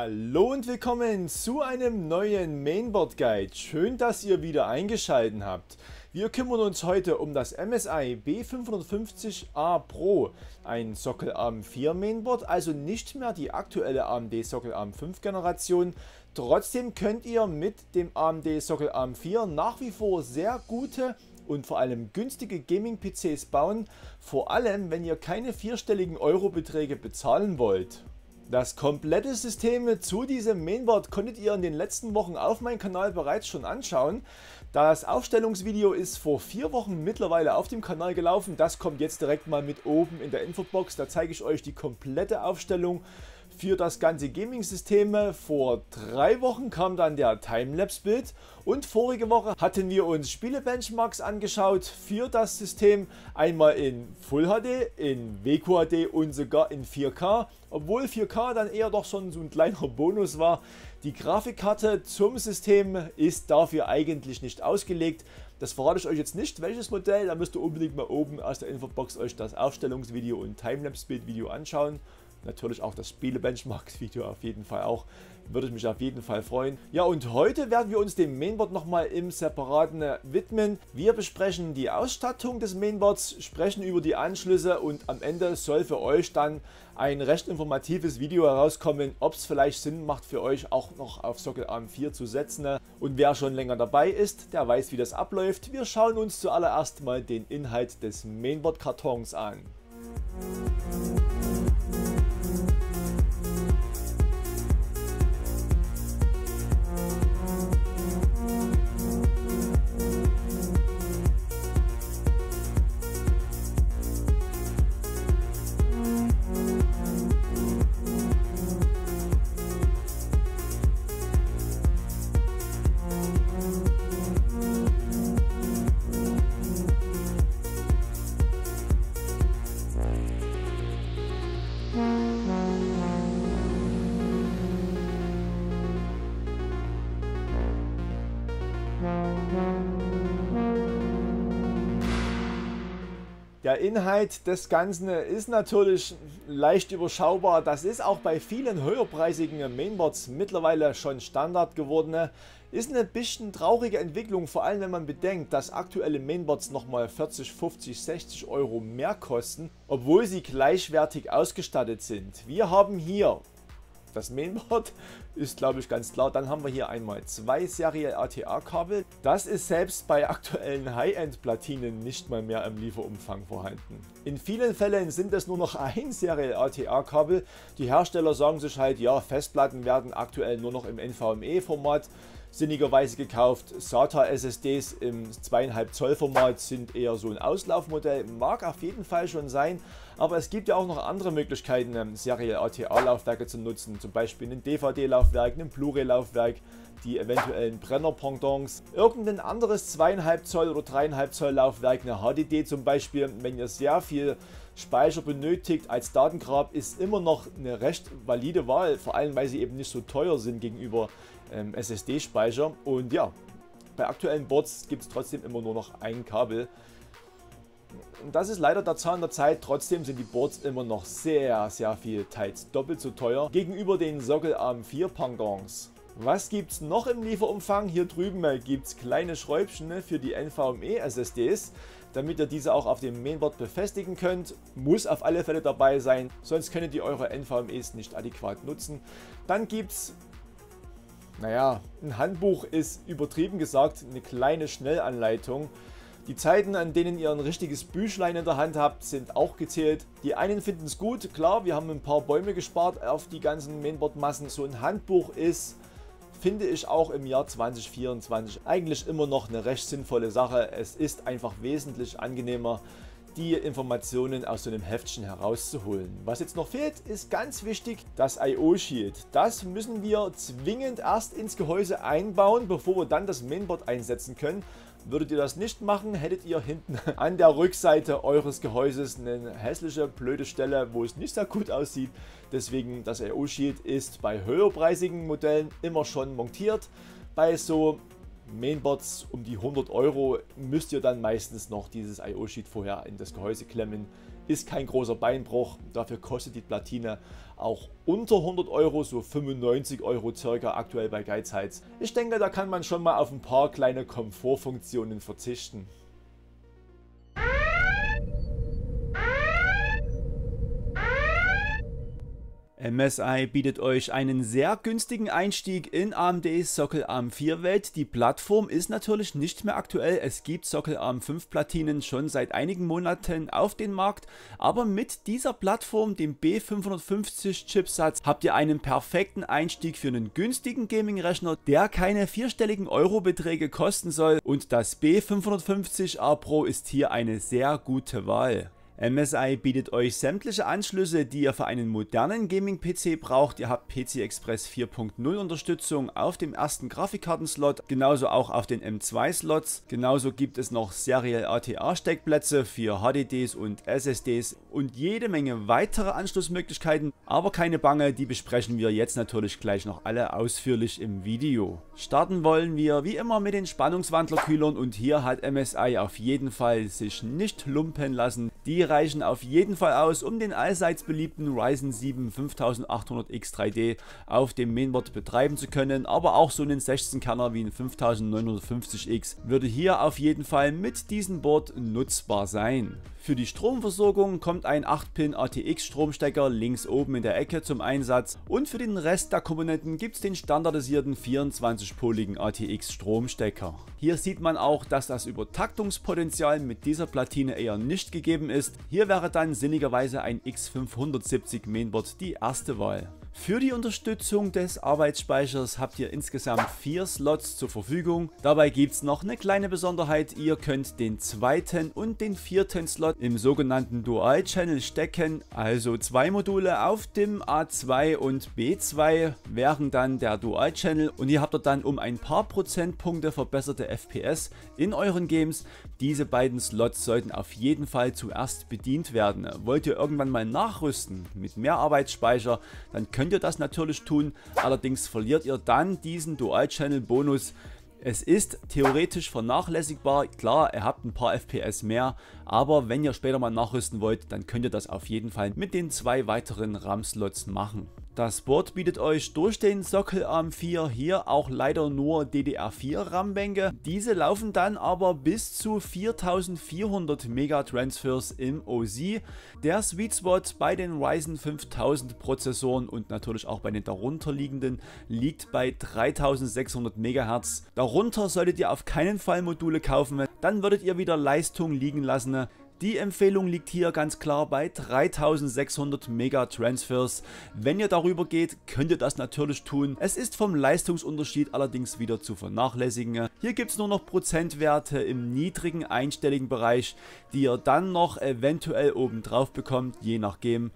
Hallo und willkommen zu einem neuen Mainboard Guide. Schön, dass ihr wieder eingeschaltet habt. Wir kümmern uns heute um das MSI B550A Pro, ein Sockelarm 4 Mainboard, also nicht mehr die aktuelle AMD Sockelarm 5 Generation. Trotzdem könnt ihr mit dem AMD Sockelarm 4 nach wie vor sehr gute und vor allem günstige Gaming-PCs bauen, vor allem wenn ihr keine vierstelligen Eurobeträge bezahlen wollt. Das komplette System zu diesem Mainboard konntet ihr in den letzten Wochen auf meinem Kanal bereits schon anschauen. Das Aufstellungsvideo ist vor vier Wochen mittlerweile auf dem Kanal gelaufen. Das kommt jetzt direkt mal mit oben in der Infobox. Da zeige ich euch die komplette Aufstellung für das ganze Gaming-System. Vor drei Wochen kam dann der Timelapse-Bild und vorige Woche hatten wir uns Spiele-Benchmarks angeschaut für das System. Einmal in Full HD, in WQHD und sogar in 4K. Obwohl 4K dann eher doch schon so ein kleiner Bonus war. Die Grafikkarte zum System ist dafür eigentlich nicht ausgelegt. Das verrate ich euch jetzt nicht, welches Modell. Da müsst ihr unbedingt mal oben aus der Infobox euch das Aufstellungsvideo und Timelapse-Bild-Video anschauen. Natürlich auch das Spiele-Benchmarks-Video auf jeden Fall auch. Würde ich mich auf jeden Fall freuen. Ja, und heute werden wir uns dem Mainboard nochmal im Separaten widmen. Wir besprechen die Ausstattung des Mainboards, sprechen über die Anschlüsse und am Ende soll für euch dann ein recht informatives Video herauskommen, ob es vielleicht Sinn macht für euch auch noch auf Sockel Arm 4 zu setzen. Und wer schon länger dabei ist, der weiß wie das abläuft. Wir schauen uns zuallererst mal den Inhalt des Mainboard-Kartons an. Der Inhalt des Ganzen ist natürlich leicht überschaubar. Das ist auch bei vielen höherpreisigen Mainboards mittlerweile schon Standard geworden. Ist eine bisschen traurige Entwicklung, vor allem wenn man bedenkt, dass aktuelle Mainboards nochmal 40, 50, 60 Euro mehr kosten, obwohl sie gleichwertig ausgestattet sind. Wir haben hier das Mainboard ist glaube ich ganz klar. Dann haben wir hier einmal zwei Serial ATA Kabel. Das ist selbst bei aktuellen High-End Platinen nicht mal mehr im Lieferumfang vorhanden. In vielen Fällen sind es nur noch ein Serial ATA Kabel. Die Hersteller sagen sich halt, ja Festplatten werden aktuell nur noch im NVMe Format sinnigerweise gekauft. SATA SSDs im 2,5 Zoll Format sind eher so ein Auslaufmodell, mag auf jeden Fall schon sein, aber es gibt ja auch noch andere Möglichkeiten, ähm, Serial ATA Laufwerke zu nutzen, zum Beispiel ein DVD Laufwerk, ein Blu-ray Laufwerk, die eventuellen Brenner-Pendants, irgendein anderes 2,5 Zoll oder 3,5 Zoll Laufwerk, eine HDD zum Beispiel, wenn ihr sehr viel Speicher benötigt als Datengrab, ist immer noch eine recht valide Wahl, vor allem weil sie eben nicht so teuer sind gegenüber ähm, SSD-Speicher. Und ja, bei aktuellen Boards gibt es trotzdem immer nur noch ein Kabel. Und das ist leider der Zahn der Zeit. Trotzdem sind die Boards immer noch sehr, sehr viel, teils doppelt so teuer gegenüber den Sockelarm 4 Pendants. Was gibt es noch im Lieferumfang? Hier drüben gibt es kleine Schräubchen für die NVMe SSDs, damit ihr diese auch auf dem Mainboard befestigen könnt. Muss auf alle Fälle dabei sein, sonst könnt ihr eure NVMEs nicht adäquat nutzen. Dann gibt es naja, ein Handbuch ist übertrieben gesagt eine kleine Schnellanleitung. Die Zeiten, an denen ihr ein richtiges Büchlein in der Hand habt, sind auch gezählt. Die einen finden es gut, klar, wir haben ein paar Bäume gespart auf die ganzen Mainboard-Massen. So ein Handbuch ist, finde ich auch im Jahr 2024 eigentlich immer noch eine recht sinnvolle Sache. Es ist einfach wesentlich angenehmer, die Informationen aus so einem Heftchen herauszuholen. Was jetzt noch fehlt, ist ganz wichtig das IO-Shield. Das müssen wir zwingend erst ins Gehäuse einbauen, bevor wir dann das Mainboard einsetzen können. Würdet ihr das nicht machen, hättet ihr hinten an der Rückseite eures Gehäuses eine hässliche, blöde Stelle, wo es nicht sehr gut aussieht. Deswegen das IO-Shield ist bei höherpreisigen Modellen immer schon montiert. Bei so Mainboards um die 100 Euro müsst ihr dann meistens noch dieses IO-Sheet vorher in das Gehäuse klemmen. Ist kein großer Beinbruch, dafür kostet die Platine auch unter 100 Euro, so 95 Euro circa aktuell bei Geizhals. Ich denke, da kann man schon mal auf ein paar kleine Komfortfunktionen verzichten. MSI bietet euch einen sehr günstigen Einstieg in AMDs Sockel Arm 4 Welt. Die Plattform ist natürlich nicht mehr aktuell. Es gibt Sockel Arm 5 Platinen schon seit einigen Monaten auf den Markt. Aber mit dieser Plattform, dem B550 Chipsatz, habt ihr einen perfekten Einstieg für einen günstigen Gaming-Rechner, der keine vierstelligen Euro-Beträge kosten soll. Und das B550A Pro ist hier eine sehr gute Wahl. MSI bietet euch sämtliche Anschlüsse, die ihr für einen modernen Gaming-PC braucht. Ihr habt PC Express 4.0 Unterstützung auf dem ersten Grafikkartenslot, genauso auch auf den M2-Slots. Genauso gibt es noch Serial ATA-Steckplätze für HDDs und SSDs und jede Menge weitere Anschlussmöglichkeiten. Aber keine Bange, die besprechen wir jetzt natürlich gleich noch alle ausführlich im Video. Starten wollen wir wie immer mit den Spannungswandlerkühlern und hier hat MSI auf jeden Fall sich nicht lumpen lassen. Die reichen auf jeden Fall aus, um den allseits beliebten Ryzen 7 5800X 3D auf dem Mainboard betreiben zu können, aber auch so einen 16-Kerner wie ein 5950X würde hier auf jeden Fall mit diesem Board nutzbar sein. Für die Stromversorgung kommt ein 8-Pin ATX Stromstecker links oben in der Ecke zum Einsatz und für den Rest der Komponenten gibt es den standardisierten 24-poligen ATX Stromstecker. Hier sieht man auch, dass das Übertaktungspotenzial mit dieser Platine eher nicht gegeben ist. Hier wäre dann sinnigerweise ein X570 Mainboard die erste Wahl. Für die Unterstützung des Arbeitsspeichers habt ihr insgesamt 4 Slots zur Verfügung. Dabei gibt es noch eine kleine Besonderheit, ihr könnt den zweiten und den vierten Slot im sogenannten Dual Channel stecken, also zwei Module auf dem A2 und B2 wären dann der Dual Channel und ihr habt dann um ein paar Prozentpunkte verbesserte FPS in euren Games. Diese beiden Slots sollten auf jeden Fall zuerst bedient werden. Wollt ihr irgendwann mal nachrüsten mit mehr Arbeitsspeicher, dann könnt ihr das natürlich tun, allerdings verliert ihr dann diesen Dual Channel Bonus es ist theoretisch vernachlässigbar, klar, ihr habt ein paar FPS mehr, aber wenn ihr später mal nachrüsten wollt, dann könnt ihr das auf jeden Fall mit den zwei weiteren RAM-Slots machen. Das Board bietet euch durch den Sockelarm 4 hier auch leider nur DDR4 RAM-Bänke. Diese laufen dann aber bis zu 4400 Megatransfers im OZ. Der Sweet Spot bei den Ryzen 5000 Prozessoren und natürlich auch bei den darunterliegenden liegt bei 3600 MHz. Darunter solltet ihr auf keinen Fall Module kaufen, dann würdet ihr wieder Leistung liegen lassen. Die Empfehlung liegt hier ganz klar bei 3600 Megatransfers. Wenn ihr darüber geht, könnt ihr das natürlich tun. Es ist vom Leistungsunterschied allerdings wieder zu vernachlässigen. Hier gibt es nur noch Prozentwerte im niedrigen einstelligen Bereich, die ihr dann noch eventuell oben drauf bekommt, je nach Game.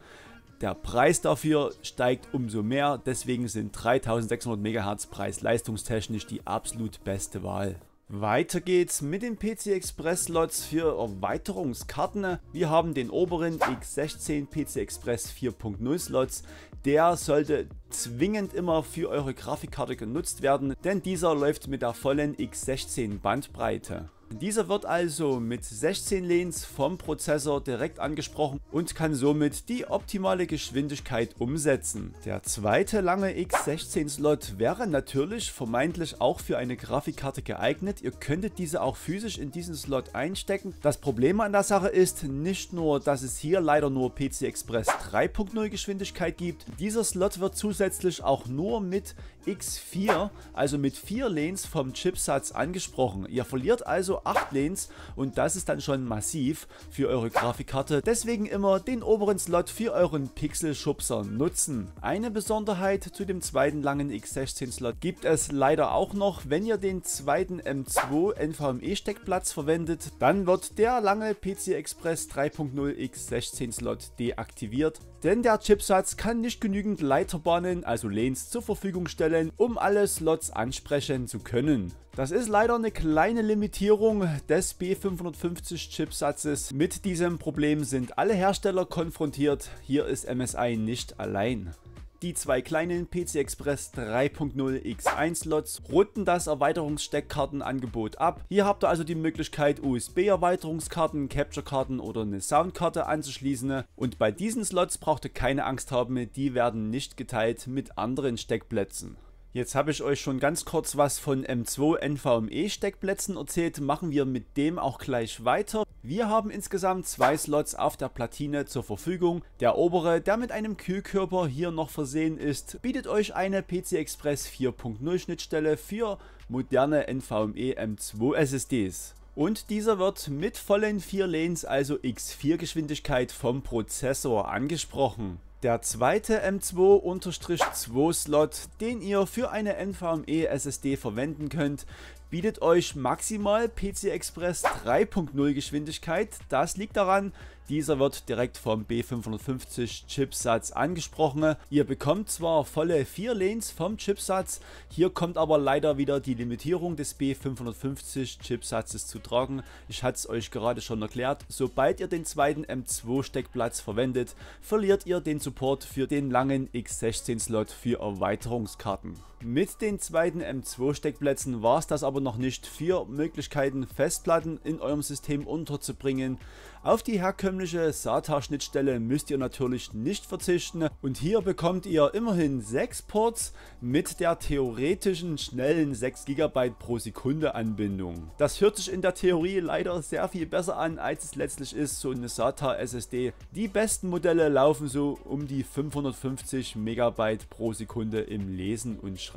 Der Preis dafür steigt umso mehr, deswegen sind 3600 MHz preis-leistungstechnisch die absolut beste Wahl. Weiter geht's mit den PC Express Slots für Erweiterungskarten. Wir haben den oberen X16 PC Express 4.0 Slots. Der sollte zwingend immer für eure Grafikkarte genutzt werden, denn dieser läuft mit der vollen X16 Bandbreite. Dieser wird also mit 16 Lanes vom Prozessor direkt angesprochen und kann somit die optimale Geschwindigkeit umsetzen. Der zweite lange X16 Slot wäre natürlich vermeintlich auch für eine Grafikkarte geeignet. Ihr könntet diese auch physisch in diesen Slot einstecken. Das Problem an der Sache ist nicht nur, dass es hier leider nur PC Express 3.0 Geschwindigkeit gibt. Dieser Slot wird zusätzlich auch nur mit X4, also mit 4 Lanes vom Chipsatz angesprochen. Ihr verliert also 8 Lanes und das ist dann schon massiv für eure Grafikkarte. Deswegen immer den oberen Slot für euren Pixel-Schubser nutzen. Eine Besonderheit zu dem zweiten langen X16 Slot gibt es leider auch noch. Wenn ihr den zweiten M2 NVMe Steckplatz verwendet, dann wird der lange PC Express 3.0 X16 Slot deaktiviert. Denn der Chipsatz kann nicht genügend Leiterbahnen, also Lanes, zur Verfügung stellen, um alle Slots ansprechen zu können. Das ist leider eine kleine Limitierung des B550 Chipsatzes. Mit diesem Problem sind alle Hersteller konfrontiert, hier ist MSI nicht allein. Die zwei kleinen PC Express 3.0 X1 Slots runden das Erweiterungssteckkartenangebot ab. Hier habt ihr also die Möglichkeit USB Erweiterungskarten, Capture Karten oder eine Soundkarte anzuschließen und bei diesen Slots braucht ihr keine Angst haben, die werden nicht geteilt mit anderen Steckplätzen. Jetzt habe ich euch schon ganz kurz was von M2 NVMe Steckplätzen erzählt, machen wir mit dem auch gleich weiter. Wir haben insgesamt zwei Slots auf der Platine zur Verfügung. Der obere, der mit einem Kühlkörper hier noch versehen ist, bietet euch eine PC Express 4.0 Schnittstelle für moderne NVMe M2 SSDs. Und dieser wird mit vollen 4 Lanes, also X4 Geschwindigkeit vom Prozessor angesprochen. Der zweite M2-2 Slot, den ihr für eine NVMe SSD verwenden könnt, bietet euch maximal PC Express 3.0 Geschwindigkeit. Das liegt daran, dieser wird direkt vom B550 Chipsatz angesprochen. Ihr bekommt zwar volle 4 Lanes vom Chipsatz, hier kommt aber leider wieder die Limitierung des B550 Chipsatzes zu tragen. Ich hatte es euch gerade schon erklärt, sobald ihr den zweiten M2 Steckplatz verwendet, verliert ihr den Support für den langen X16 Slot für Erweiterungskarten. Mit den zweiten M2 Steckplätzen war es das aber noch nicht. Vier Möglichkeiten Festplatten in eurem System unterzubringen. Auf die herkömmliche SATA-Schnittstelle müsst ihr natürlich nicht verzichten und hier bekommt ihr immerhin 6 Ports mit der theoretischen schnellen 6 GB pro Sekunde Anbindung. Das hört sich in der Theorie leider sehr viel besser an als es letztlich ist, so eine SATA SSD. Die besten Modelle laufen so um die 550 MB pro Sekunde im Lesen und Schreiben.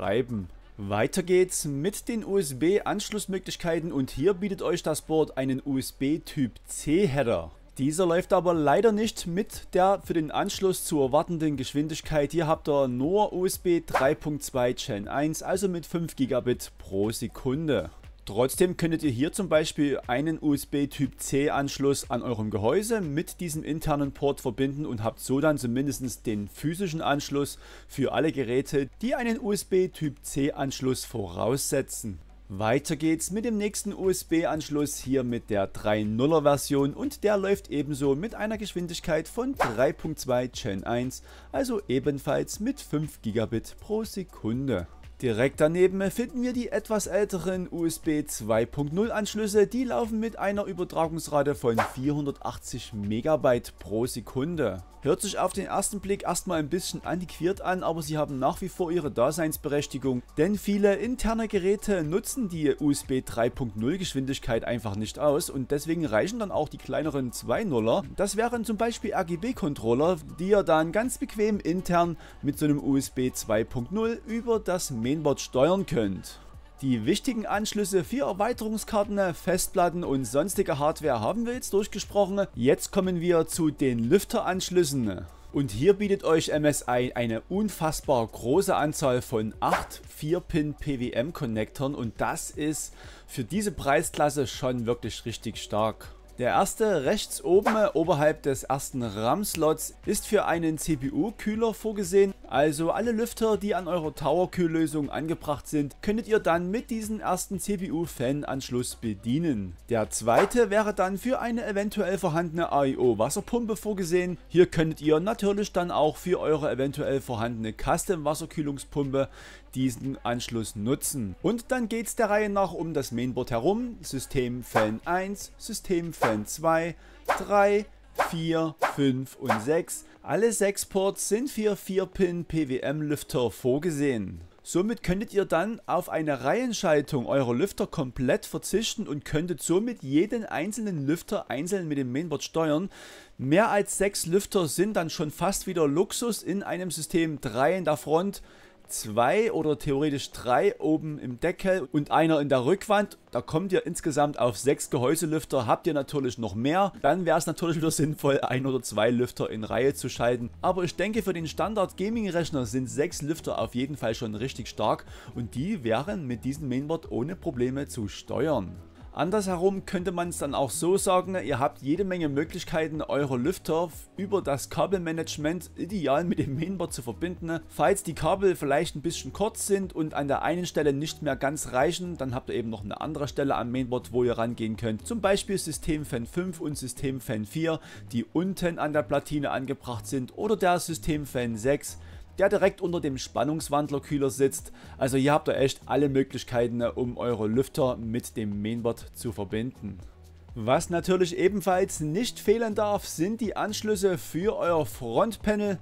Weiter geht's mit den USB-Anschlussmöglichkeiten und hier bietet euch das Board einen USB Typ C Header. Dieser läuft aber leider nicht mit der für den Anschluss zu erwartenden Geschwindigkeit. Hier habt ihr nur USB 3.2 Gen 1, also mit 5 Gigabit pro Sekunde. Trotzdem könntet ihr hier zum Beispiel einen USB Typ C Anschluss an eurem Gehäuse mit diesem internen Port verbinden und habt so dann zumindest den physischen Anschluss für alle Geräte, die einen USB Typ C Anschluss voraussetzen. Weiter geht's mit dem nächsten USB-Anschluss hier mit der 3.0er Version und der läuft ebenso mit einer Geschwindigkeit von 3.2 Gen 1, also ebenfalls mit 5 Gigabit pro Sekunde. Direkt daneben finden wir die etwas älteren USB 2.0 Anschlüsse, die laufen mit einer Übertragungsrate von 480 MB pro Sekunde. Hört sich auf den ersten Blick erstmal ein bisschen antiquiert an, aber sie haben nach wie vor ihre Daseinsberechtigung, denn viele interne Geräte nutzen die USB 3.0 Geschwindigkeit einfach nicht aus und deswegen reichen dann auch die kleineren 2.0er. Das wären zum Beispiel RGB-Controller, die ihr dann ganz bequem intern mit so einem USB 2.0 über das Mainboard steuern könnt. Die wichtigen Anschlüsse für Erweiterungskarten, Festplatten und sonstige Hardware haben wir jetzt durchgesprochen. Jetzt kommen wir zu den Lüfteranschlüssen. Und hier bietet euch MSI eine unfassbar große Anzahl von 8 4-Pin PWM Konnektoren und das ist für diese Preisklasse schon wirklich richtig stark. Der erste rechts oben oberhalb des ersten RAM-Slots ist für einen CPU-Kühler vorgesehen. Also alle Lüfter, die an eurer Tower-Kühllösung angebracht sind, könntet ihr dann mit diesem ersten CPU-Fan-Anschluss bedienen. Der zweite wäre dann für eine eventuell vorhandene AIO-Wasserpumpe vorgesehen. Hier könntet ihr natürlich dann auch für eure eventuell vorhandene Custom-Wasserkühlungspumpe diesen Anschluss nutzen. Und dann geht es der Reihe nach um das Mainboard herum. System Fan 1, System Fan 2, 3, 4, 5 und 6. Alle 6 Ports sind für 4-Pin PWM-Lüfter vorgesehen. Somit könntet ihr dann auf eine Reihenschaltung eurer Lüfter komplett verzichten und könntet somit jeden einzelnen Lüfter einzeln mit dem Mainboard steuern. Mehr als 6 Lüfter sind dann schon fast wieder Luxus in einem System 3 in der Front zwei oder theoretisch drei oben im Deckel und einer in der Rückwand. Da kommt ihr insgesamt auf sechs Gehäuselüfter. Habt ihr natürlich noch mehr, dann wäre es natürlich wieder sinnvoll, ein oder zwei Lüfter in Reihe zu schalten. Aber ich denke, für den Standard Gaming Rechner sind sechs Lüfter auf jeden Fall schon richtig stark und die wären mit diesem Mainboard ohne Probleme zu steuern. Andersherum könnte man es dann auch so sagen, ihr habt jede Menge Möglichkeiten eure Lüfter über das Kabelmanagement ideal mit dem Mainboard zu verbinden. Falls die Kabel vielleicht ein bisschen kurz sind und an der einen Stelle nicht mehr ganz reichen, dann habt ihr eben noch eine andere Stelle am Mainboard, wo ihr rangehen könnt. Zum Beispiel System Fan 5 und System Fan 4, die unten an der Platine angebracht sind oder der System Fan 6 der direkt unter dem Spannungswandlerkühler sitzt. Also hier habt ihr echt alle Möglichkeiten, um eure Lüfter mit dem Mainboard zu verbinden. Was natürlich ebenfalls nicht fehlen darf, sind die Anschlüsse für euer Frontpanel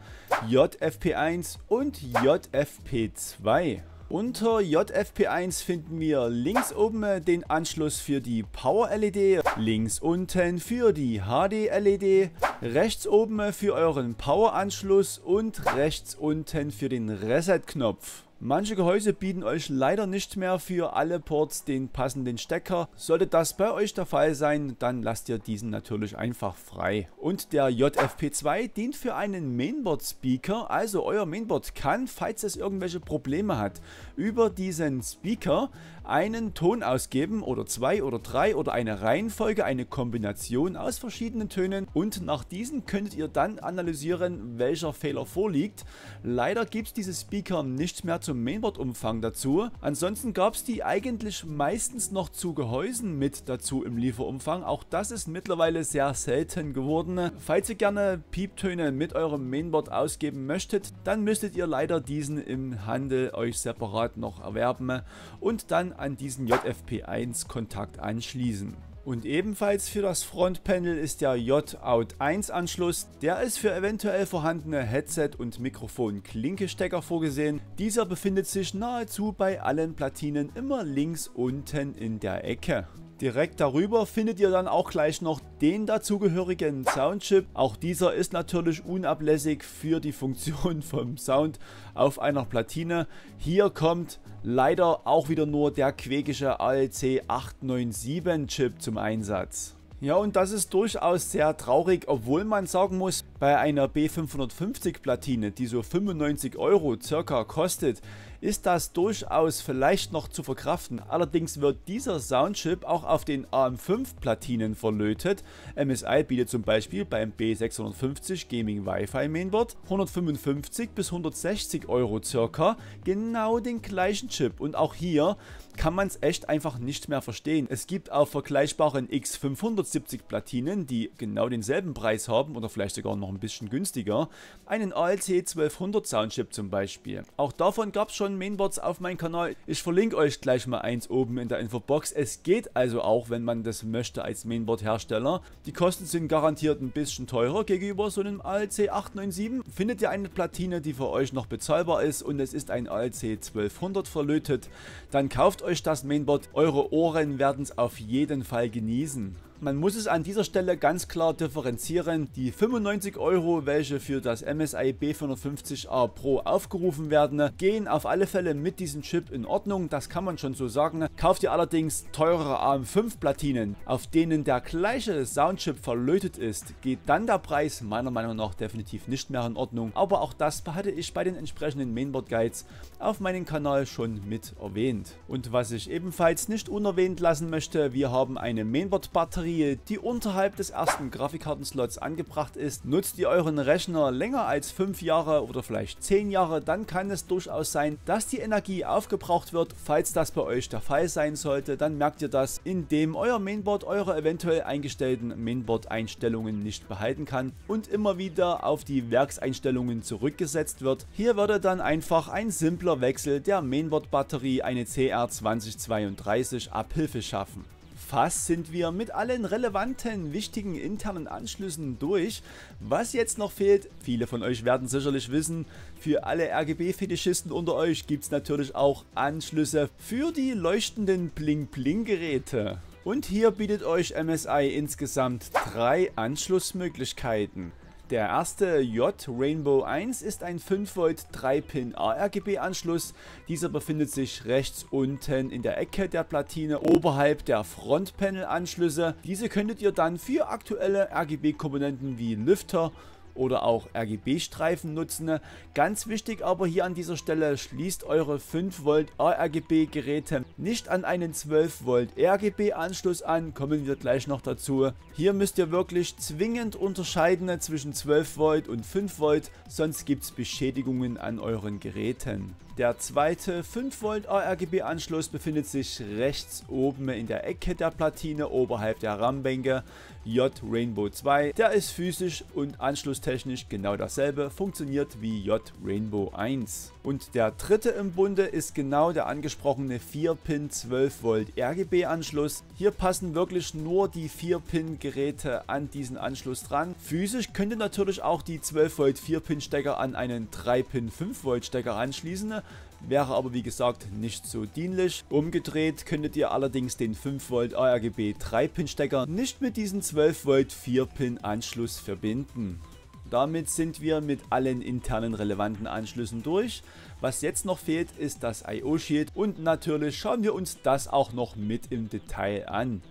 JFP1 und JFP2. Unter JFP1 finden wir links oben den Anschluss für die Power LED, links unten für die HD LED, rechts oben für euren Power Anschluss und rechts unten für den Reset Knopf. Manche Gehäuse bieten euch leider nicht mehr für alle Ports den passenden Stecker. Sollte das bei euch der Fall sein, dann lasst ihr diesen natürlich einfach frei. Und der JFP2 dient für einen Mainboard Speaker, also euer Mainboard kann, falls es irgendwelche Probleme hat, über diesen Speaker einen Ton ausgeben oder zwei oder drei oder eine Reihenfolge, eine Kombination aus verschiedenen Tönen und nach diesen könntet ihr dann analysieren, welcher Fehler vorliegt. Leider gibt es diese Speaker nicht mehr zum Mainboard-Umfang dazu. Ansonsten gab es die eigentlich meistens noch zu Gehäusen mit dazu im Lieferumfang. Auch das ist mittlerweile sehr selten geworden. Falls ihr gerne Pieptöne mit eurem Mainboard ausgeben möchtet, dann müsstet ihr leider diesen im Handel euch separat noch erwerben und dann an diesen JFP1 Kontakt anschließen. Und ebenfalls für das Frontpanel ist der J-Out 1 Anschluss. Der ist für eventuell vorhandene Headset- und Mikrofon-Klinkestecker vorgesehen. Dieser befindet sich nahezu bei allen Platinen immer links unten in der Ecke. Direkt darüber findet ihr dann auch gleich noch den dazugehörigen Soundchip. Auch dieser ist natürlich unablässig für die Funktion vom Sound auf einer Platine. Hier kommt leider auch wieder nur der quäkische ALC 897 Chip zum Einsatz. Ja, und das ist durchaus sehr traurig, obwohl man sagen muss, bei einer B550 Platine, die so 95 Euro circa kostet, ist das durchaus vielleicht noch zu verkraften. Allerdings wird dieser Soundchip auch auf den AM5 Platinen verlötet. MSI bietet zum Beispiel beim B650 Gaming Wi-Fi Mainboard 155 bis 160 Euro circa genau den gleichen Chip und auch hier kann man es echt einfach nicht mehr verstehen. Es gibt auch vergleichbaren X570 Platinen, die genau denselben Preis haben oder vielleicht sogar noch ein bisschen günstiger. Einen ALC 1200 Soundchip zum Beispiel. Auch davon gab es schon Mainboards auf meinem Kanal. Ich verlinke euch gleich mal eins oben in der Infobox. Es geht also auch, wenn man das möchte als Mainboard Hersteller. Die Kosten sind garantiert ein bisschen teurer gegenüber so einem ALC 897. Findet ihr eine Platine, die für euch noch bezahlbar ist und es ist ein ALC 1200 verlötet, dann kauft euch das Mainboard, eure Ohren werden es auf jeden Fall genießen. Man muss es an dieser Stelle ganz klar differenzieren. Die 95 Euro, welche für das MSI B450A Pro aufgerufen werden, gehen auf alle Fälle mit diesem Chip in Ordnung. Das kann man schon so sagen. Kauft ihr allerdings teurere AM5 Platinen, auf denen der gleiche Soundchip verlötet ist, geht dann der Preis meiner Meinung nach definitiv nicht mehr in Ordnung. Aber auch das hatte ich bei den entsprechenden Mainboard Guides auf meinem Kanal schon mit erwähnt. Und was ich ebenfalls nicht unerwähnt lassen möchte, wir haben eine Mainboard Batterie Batterie, die unterhalb des ersten Grafikkartenslots angebracht ist. Nutzt ihr euren Rechner länger als 5 Jahre oder vielleicht 10 Jahre, dann kann es durchaus sein, dass die Energie aufgebraucht wird. Falls das bei euch der Fall sein sollte, dann merkt ihr das, indem euer Mainboard eure eventuell eingestellten Mainboard-Einstellungen nicht behalten kann und immer wieder auf die Werkseinstellungen zurückgesetzt wird. Hier würde dann einfach ein simpler Wechsel der Mainboard-Batterie, eine CR2032, Abhilfe schaffen. Fast sind wir mit allen relevanten, wichtigen internen Anschlüssen durch. Was jetzt noch fehlt, viele von euch werden sicherlich wissen, für alle RGB-Fetischisten unter euch gibt es natürlich auch Anschlüsse für die leuchtenden Bling-Bling-Geräte. Und hier bietet euch MSI insgesamt drei Anschlussmöglichkeiten. Der erste J Rainbow 1 ist ein 5V 3-Pin ARGB Anschluss. Dieser befindet sich rechts unten in der Ecke der Platine oberhalb der Frontpanel Anschlüsse. Diese könntet ihr dann für aktuelle RGB Komponenten wie Lüfter oder auch RGB-Streifen nutzen. Ganz wichtig aber hier an dieser Stelle, schließt eure 5 Volt ARGB Geräte nicht an einen 12 Volt RGB Anschluss an, kommen wir gleich noch dazu. Hier müsst ihr wirklich zwingend unterscheiden zwischen 12 Volt und 5 Volt, sonst gibt es Beschädigungen an euren Geräten. Der zweite 5 Volt ARGB Anschluss befindet sich rechts oben in der Ecke der Platine oberhalb der RAM-Bänke. J Rainbow 2, der ist physisch und anschlusstechnisch genau dasselbe, funktioniert wie J Rainbow 1. Und der dritte im Bunde ist genau der angesprochene 4-Pin 12 Volt RGB Anschluss. Hier passen wirklich nur die 4-Pin Geräte an diesen Anschluss dran. Physisch könnt ihr natürlich auch die 12 Volt 4-Pin Stecker an einen 3-Pin 5 Volt Stecker anschließen wäre aber wie gesagt nicht so dienlich. Umgedreht könntet ihr allerdings den 5V ARGB 3-Pin Stecker nicht mit diesem 12V 4-Pin Anschluss verbinden. Damit sind wir mit allen internen relevanten Anschlüssen durch. Was jetzt noch fehlt ist das IO Shield und natürlich schauen wir uns das auch noch mit im Detail an.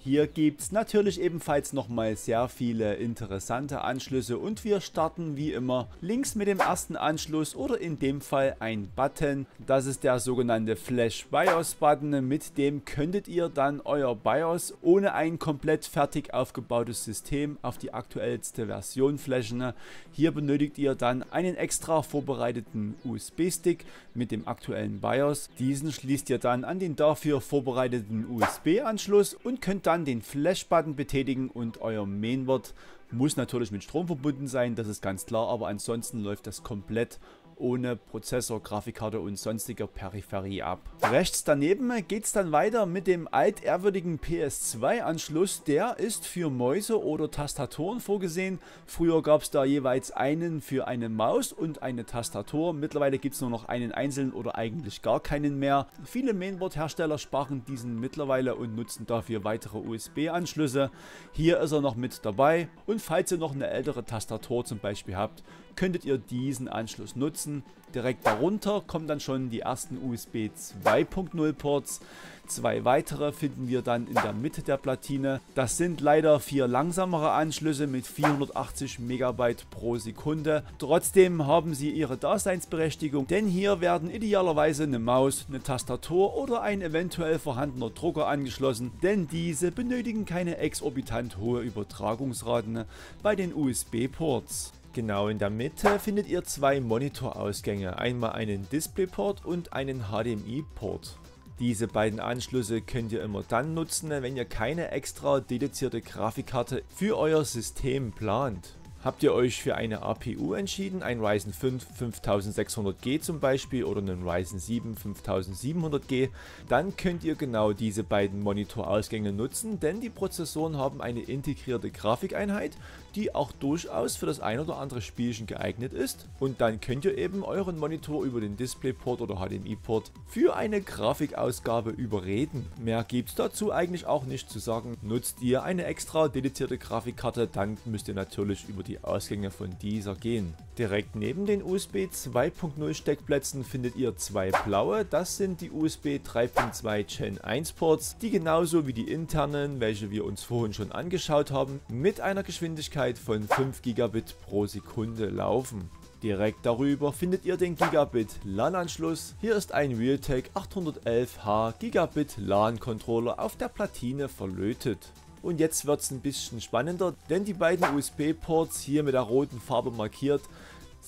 Hier gibt es natürlich ebenfalls nochmal sehr viele interessante Anschlüsse und wir starten wie immer links mit dem ersten Anschluss oder in dem Fall ein Button. Das ist der sogenannte Flash BIOS Button. Mit dem könntet ihr dann euer BIOS ohne ein komplett fertig aufgebautes System auf die aktuellste Version flashen. Hier benötigt ihr dann einen extra vorbereiteten USB-Stick mit dem aktuellen BIOS. Diesen schließt ihr dann an den dafür vorbereiteten USB-Anschluss und könnt dann den Flash-Button betätigen und euer Mainboard muss natürlich mit Strom verbunden sein, das ist ganz klar, aber ansonsten läuft das komplett ohne Prozessor, Grafikkarte und sonstiger Peripherie ab. Rechts daneben geht es dann weiter mit dem altehrwürdigen PS2-Anschluss. Der ist für Mäuse oder Tastaturen vorgesehen. Früher gab es da jeweils einen für eine Maus und eine Tastatur. Mittlerweile gibt es nur noch einen einzelnen oder eigentlich gar keinen mehr. Viele Mainboard-Hersteller sparen diesen mittlerweile und nutzen dafür weitere USB-Anschlüsse. Hier ist er noch mit dabei und falls ihr noch eine ältere Tastatur zum Beispiel habt, könntet ihr diesen Anschluss nutzen. Direkt darunter kommen dann schon die ersten USB 2.0 Ports. Zwei weitere finden wir dann in der Mitte der Platine. Das sind leider vier langsamere Anschlüsse mit 480 MB pro Sekunde. Trotzdem haben sie ihre Daseinsberechtigung, denn hier werden idealerweise eine Maus, eine Tastatur oder ein eventuell vorhandener Drucker angeschlossen, denn diese benötigen keine exorbitant hohe Übertragungsraten bei den USB-Ports. Genau in der Mitte findet ihr zwei Monitorausgänge, einmal einen DisplayPort und einen HDMI-Port. Diese beiden Anschlüsse könnt ihr immer dann nutzen, wenn ihr keine extra dedizierte Grafikkarte für euer System plant. Habt ihr euch für eine APU entschieden, ein Ryzen 5 5600G zum Beispiel oder einen Ryzen 7 5700G, dann könnt ihr genau diese beiden Monitorausgänge nutzen, denn die Prozessoren haben eine integrierte Grafikeinheit, die auch durchaus für das ein oder andere Spielchen geeignet ist. Und dann könnt ihr eben euren Monitor über den DisplayPort oder HDMI-Port für eine Grafikausgabe überreden. Mehr gibt es dazu eigentlich auch nicht zu sagen. Nutzt ihr eine extra dedizierte Grafikkarte, dann müsst ihr natürlich über die Ausgänge von dieser gehen. Direkt neben den USB 2.0 Steckplätzen findet ihr zwei blaue, das sind die USB 3.2 Gen 1 Ports, die genauso wie die internen, welche wir uns vorhin schon angeschaut haben, mit einer Geschwindigkeit von 5 Gigabit pro Sekunde laufen. Direkt darüber findet ihr den Gigabit LAN-Anschluss. Hier ist ein Realtek 811H Gigabit LAN-Controller auf der Platine verlötet. Und jetzt wird es ein bisschen spannender, denn die beiden USB-Ports hier mit der roten Farbe markiert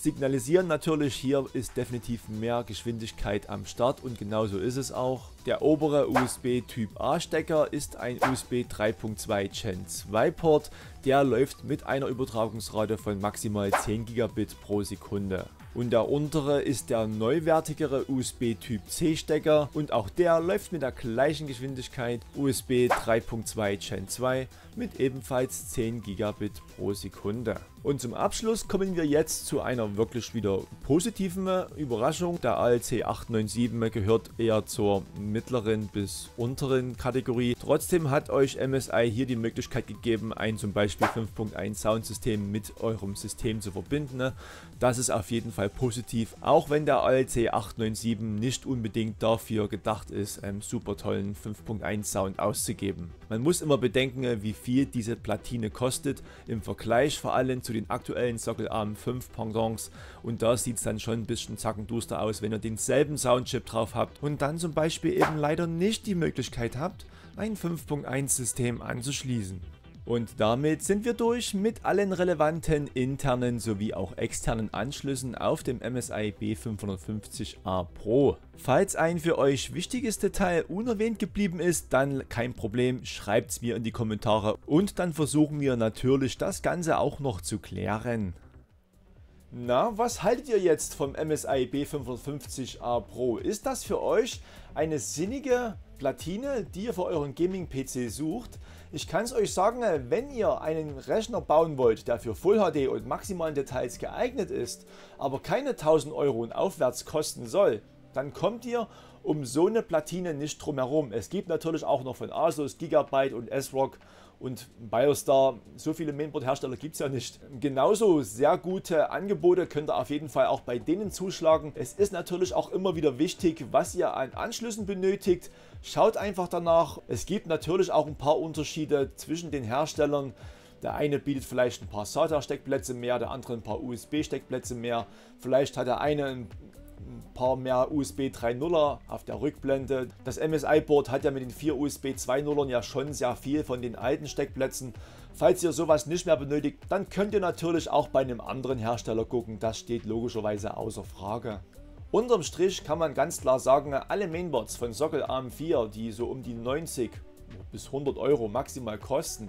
signalisieren natürlich, hier ist definitiv mehr Geschwindigkeit am Start und genauso ist es auch. Der obere USB Typ A Stecker ist ein USB 3.2 Gen 2 Port, der läuft mit einer Übertragungsrate von maximal 10 Gigabit pro Sekunde. Und der untere ist der neuwertigere USB Typ C Stecker und auch der läuft mit der gleichen Geschwindigkeit USB 3.2 Gen 2 mit ebenfalls 10 Gigabit pro Sekunde. Und zum Abschluss kommen wir jetzt zu einer wirklich wieder positiven Überraschung. Der ALC 897 gehört eher zur mittleren bis unteren Kategorie. Trotzdem hat euch MSI hier die Möglichkeit gegeben, ein zum Beispiel 5.1 Soundsystem mit eurem System zu verbinden. Das ist auf jeden Fall positiv, auch wenn der ALC 897 nicht unbedingt dafür gedacht ist, einen super tollen 5.1 Sound auszugeben. Man muss immer bedenken, wie viel diese Platine kostet im Vergleich vor allem zu den aktuellen Sockelarm 5 Pendants und da sieht es dann schon ein bisschen zackenduster aus, wenn ihr denselben Soundchip drauf habt und dann zum Beispiel eben leider nicht die Möglichkeit habt, ein 5.1 System anzuschließen. Und damit sind wir durch mit allen relevanten internen sowie auch externen Anschlüssen auf dem MSI B550A Pro. Falls ein für euch wichtiges Detail unerwähnt geblieben ist, dann kein Problem, schreibt es mir in die Kommentare und dann versuchen wir natürlich das Ganze auch noch zu klären. Na, was haltet ihr jetzt vom MSI B550A Pro? Ist das für euch eine sinnige Platine, die ihr für euren Gaming-PC sucht? Ich kann es euch sagen, wenn ihr einen Rechner bauen wollt, der für Full HD und maximalen Details geeignet ist, aber keine 1000 Euro und aufwärts kosten soll, dann kommt ihr um so eine Platine nicht drum herum. Es gibt natürlich auch noch von Asus, Gigabyte und S-Rock und Biostar, so viele Mainboard-Hersteller gibt es ja nicht. Genauso sehr gute Angebote könnt ihr auf jeden Fall auch bei denen zuschlagen. Es ist natürlich auch immer wieder wichtig, was ihr an Anschlüssen benötigt. Schaut einfach danach. Es gibt natürlich auch ein paar Unterschiede zwischen den Herstellern. Der eine bietet vielleicht ein paar SATA-Steckplätze mehr, der andere ein paar USB-Steckplätze mehr. Vielleicht hat der eine ein ein paar mehr USB 3.0er auf der Rückblende. Das MSI-Board hat ja mit den vier USB 2.0ern ja schon sehr viel von den alten Steckplätzen. Falls ihr sowas nicht mehr benötigt, dann könnt ihr natürlich auch bei einem anderen Hersteller gucken. Das steht logischerweise außer Frage. Unterm Strich kann man ganz klar sagen, alle Mainboards von Sockel AM4, die so um die 90 bis 100 Euro maximal kosten,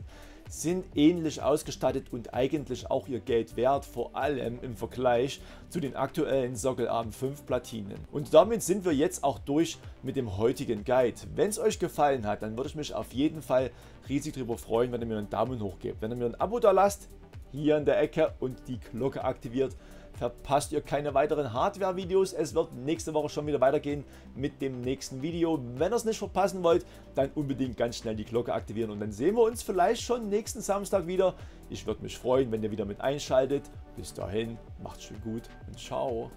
sind ähnlich ausgestattet und eigentlich auch ihr Geld wert, vor allem im Vergleich zu den aktuellen Sockel AM5 Platinen. Und damit sind wir jetzt auch durch mit dem heutigen Guide. Wenn es euch gefallen hat, dann würde ich mich auf jeden Fall riesig darüber freuen, wenn ihr mir einen Daumen hoch gebt. Wenn ihr mir ein Abo da lasst, hier in der Ecke und die Glocke aktiviert, verpasst ihr keine weiteren Hardware-Videos. Es wird nächste Woche schon wieder weitergehen mit dem nächsten Video. Wenn ihr es nicht verpassen wollt, dann unbedingt ganz schnell die Glocke aktivieren und dann sehen wir uns vielleicht schon nächsten Samstag wieder. Ich würde mich freuen, wenn ihr wieder mit einschaltet. Bis dahin, macht's schön gut und ciao.